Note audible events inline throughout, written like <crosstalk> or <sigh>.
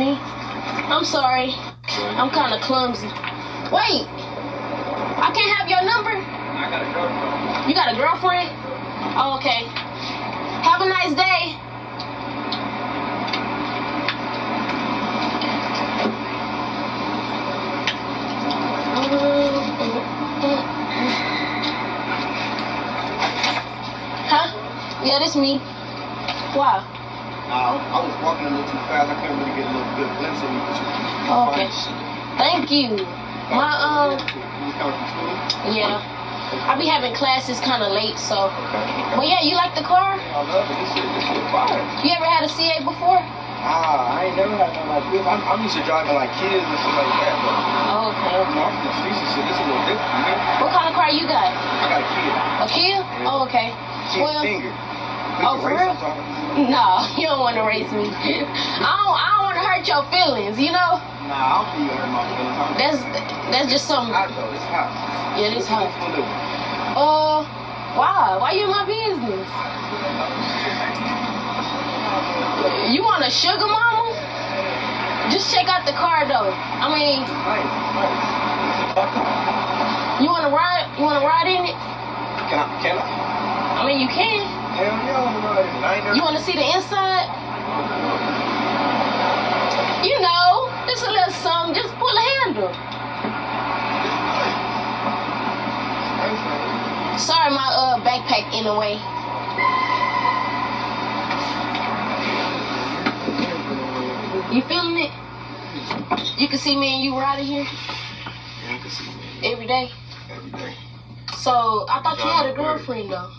me. I'm sorry. I'm kind of clumsy. Wait. I can't have your number. I got a girlfriend. You got a girlfriend? Oh, okay. Have a nice day. Huh? Yeah, that's me. Wow. Uh, I was walking a little too fast. I couldn't really get a little good glimpse of you. but you- okay. Thank you. My um, You coming from school? yeah. I be having classes kind of late, so. Okay. Well, yeah, you like the car? I love it. This shit, this shit fire. You ever had a CA before? Ah, I ain't never had nothing like this. I'm, I'm used to driving like kids and shit like that, but Oh, okay, you know, I'm from the streets and shit. This is a little different, know? What kind of car you got? I got a Kia. A Kia? Oh, okay. She's Well, finger. Oh, for real? no, <laughs> you don't want to race me. I don't. I don't want to hurt your feelings. You know, Nah, I don't think you hurt my feelings. That's that's just something. hot though. It's hot. Yeah, it's hot. What you doing? Uh, why? Why you in my business? You want a sugar mama? Just check out the car though. I mean, Nice, nice. It's you want to ride? You want to ride in it? Can I? Can I? I mean, you can. Hell yeah, I want to ride it. I ain't never. You want to see the inside? You know, just a little something. Just pull a handle. Sorry, my uh backpack in the way. You feeling it? You can see me and you riding here Yeah, I can see me every day. every day. So I thought you had a girlfriend though.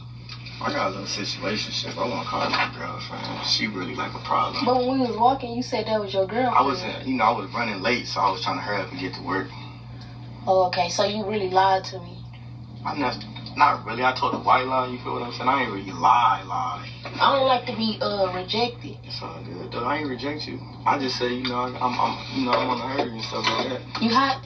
I got a little situationship. I won't call her my girlfriend. She really like a problem. But when we was walking, you said that was your girlfriend. I was, you know, I was running late, so I was trying to hurry up and get to work. Oh, okay. So you really lied to me. I'm not, not really. I told a white lie. You feel what I'm saying? I ain't really lie, lie. I don't like to be uh rejected. It's all good. Though I ain't reject you. I just say, you know, I'm, I'm, you know, I'm on the hurry and stuff like that. You hot?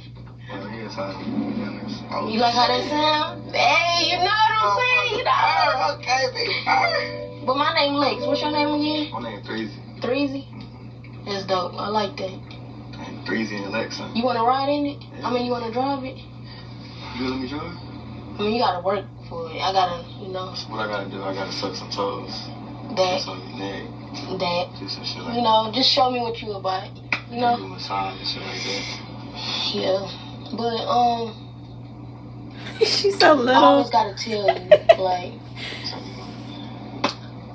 Yeah, how to be honest. I was- You like how that sound? Hey, you know what I'm saying? You know. Okay, baby. But my name Lex. What's your name again? My name Threezy. Threezy. Mm-hmm. That's dope. I like that. And Threezy and Alexa. You want to ride in it? I mean, you want to drive it? You let me drive? I mean, you gotta work for it. I gotta, you know, What I gotta do? I gotta suck some toes. that, Suck your neck. that. Do some shit like You know, just show me what you about. You know? massage and shit like that. Yeah. But um, <laughs> She's so little. I always gotta tell you, <laughs> like,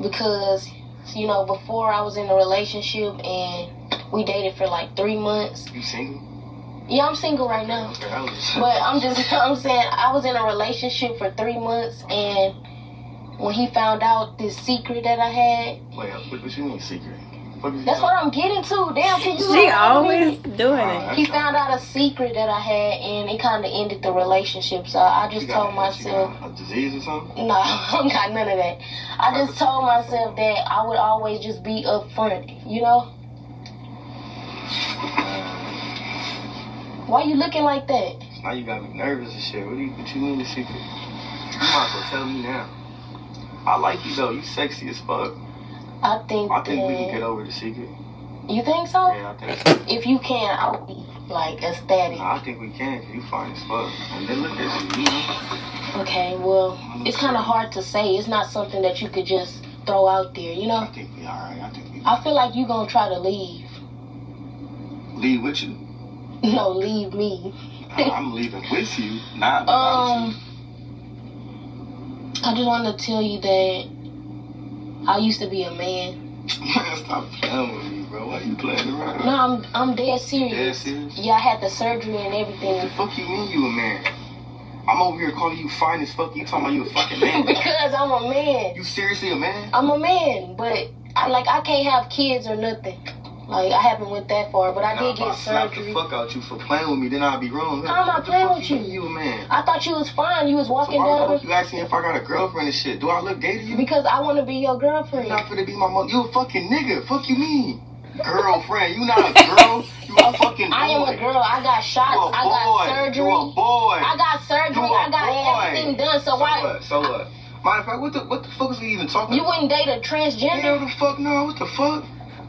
because you know, before I was in a relationship and we dated for like three months. You single? Yeah, I'm single right now. Okay, I was just. But I'm just, <laughs> I'm saying, I was in a relationship for three months, and when he found out this secret that I had, Wait, what, what you mean secret? What is that's what I'm getting to. Damn, can you? She hold on always minute? doing it. He found out a secret that I had, and it kind of ended the relationship. So I just You told got, you myself, got a disease or something? no, I don't got none of that. I just told myself that I would always just be upfront, you know? Uh, Why you looking like that? now you got me nervous and shit. What, do you, what you mean the secret? You might as well tell me now. I like you though. You sexy as fuck. I think I think we can get over the secret. You think so? Yeah, I think so. If you can, I'll be like ecstatic. Nah, I think we can, you fine as fuck. And then look at you, you? Okay, well, it's kind of hard to say. It's not something that you could just throw out there, you know. I think we alright. I think we I feel like you gonna try to leave. leave with you. No, leave me. I'm leaving with you, not without Um, I just wanted to tell you that I used to be a man. stop playing with me, bro. Why are you playing around? No, I'm I'm dead Dead serious. serious? Yeah, I had the surgery and What the everything fuck you mean you a man? I'm over here calling you fine as fuck. You talking about you a fucking man? <laughs> because I'm a man. you seriously a man? I'm a man, but I like I can't have kids or nothing. Like I haven't went that far, but I Nah, did get slap the fuck out you for playing with me, then I'd be wrong. How am I playing with you you? Man? I thought you was fine. You was walking So why the down fuck you asking if I got a girlfriend and shit? Do I look gay to you? because I want to be your girlfriend. You're not finna be my mother. You a fucking nigga. Fuck you mean? Girlfriend. You not a girl. You a fucking boy. I am a girl. I got shots. You a boy. I got surgery. You a boy. I got surgery. I got boy. everything done. So, so why what? So what? Matter of fact, what the what the fuck is we even talking you about? wouldn't date a transgender. Hell the fuck no. What the fuck?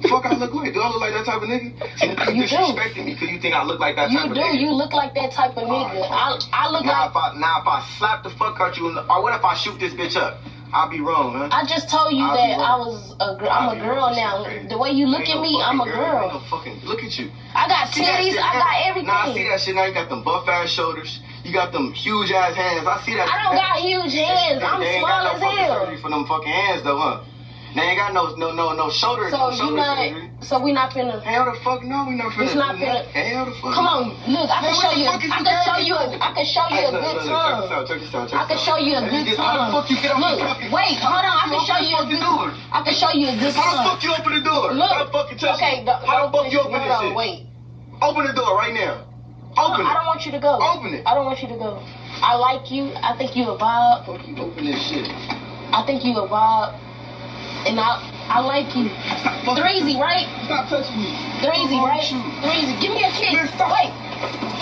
Fuck, I look like? Do I look like that type of nigga? See, you You do. disrespecting me because you think I look like that You type of do. nigga. You do. You look like that type of nigga. I, I look now like. if I now if I slap the fuck out you, the, or what if I shoot this bitch up? I'll be wrong, man. I just told you I'll that I was a girl. I'm a girl wrong. now. The way you look at no me, I'm a Ain't girl. no fucking look at you. I got that titties. I got everything. Nah, I see that shit now. You got them buff ass shoulders. You got them huge ass hands. I see that. I don't got huge hands. I'm small got as no fucking hell. for them fucking hands though, huh? They ain't got no no no no shoulder. So no you shoulder not. surgery. So we not finna. Hell the fuck no, we not finna. It's not finna- Hell the fuck. Come on, look. I can Man, what show you. I can show you. a- I can show you a good look, look, check this tongue. out, check this I can show you a good get- How the fuck you get off Look, wait, hold on. I can show you a good. door. I can show you a good How the fuck you open the door? Look. How the fuck you touch Okay, How the fuck you open this shit? Wait. Open the door right now. Open I don't want you to go. Open it. I don't want you to go. I like you. I think you a vibe. Fuck you open this shit. I think you a vibe. And I I like you. Stop Threezy, right? Stop touching me. Threezy, right? Threezy. Give me a kiss. Man, stop. Wait,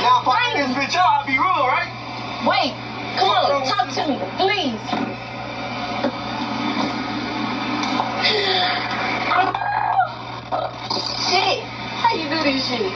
Now if I this bitch out, I'll be rude, right? wait. Come on, talk to me, please. <sighs> Shit. How you do this shit?